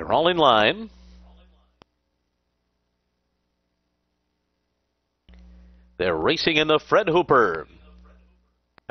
They're all in line. They're racing in the Fred Hooper.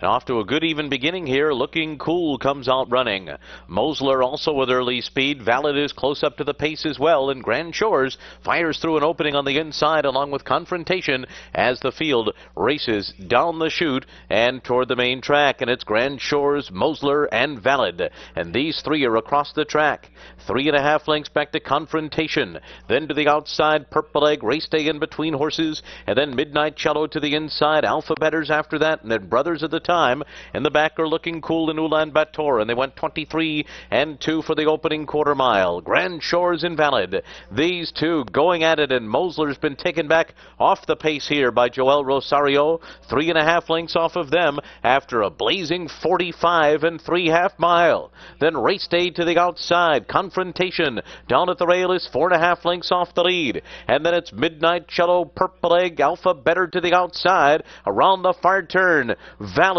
And off to a good even beginning here. Looking cool comes out running. Mosler also with early speed. Valid is close up to the pace as well. And Grand Shores fires through an opening on the inside along with Confrontation as the field races down the chute and toward the main track. And it's Grand Shores, Mosler, and Valid. And these three are across the track. Three and a half lengths back to Confrontation. Then to the outside, Purple Egg, Race Day in between horses. And then Midnight Cello to the inside. Alphabetters after that. And then Brothers of the time. In the back are looking cool in Ulaanbaatar, and they went 23 and 2 for the opening quarter mile. Grand Shores invalid. These two going at it, and Mosler's been taken back off the pace here by Joel Rosario. Three and a half lengths off of them after a blazing 45 and three half mile. Then race day to the outside. Confrontation down at the rail is four and a half lengths off the lead. And then it's Midnight Cello, Purple Egg, Alpha Better to the outside. Around the far turn.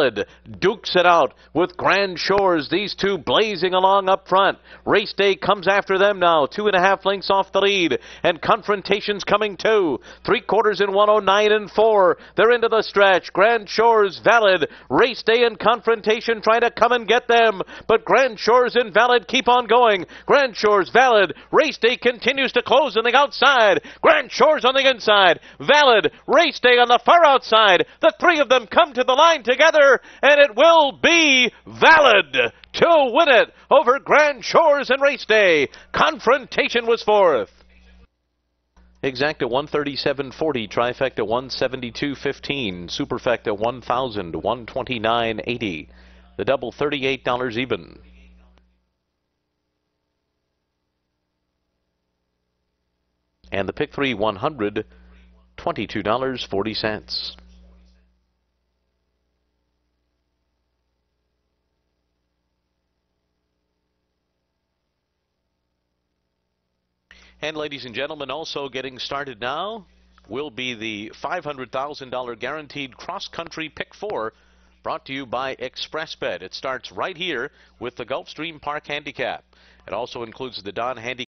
Valid dukes it out with Grand Shores, these two blazing along up front. Race Day comes after them now, two and a half lengths off the lead, and Confrontation's coming too. Three quarters in 109 and four. They're into the stretch. Grand Shores valid. Race Day and Confrontation trying to come and get them, but Grand Shores and Valid keep on going. Grand Shores valid. Race Day continues to close on the outside. Grand Shores on the inside. Valid. Race Day on the far outside. The three of them come to the line together and it will be valid to win it over Grand Shores and Race Day. Confrontation was fourth. Exacta 137.40, trifecta 172.15, superfecta 1,000, 129.80. The double $38 even. And the pick three 100, And ladies and gentlemen, also getting started now will be the $500,000 guaranteed cross-country pick four brought to you by ExpressBet. It starts right here with the Gulfstream Park Handicap. It also includes the Donn Handicap.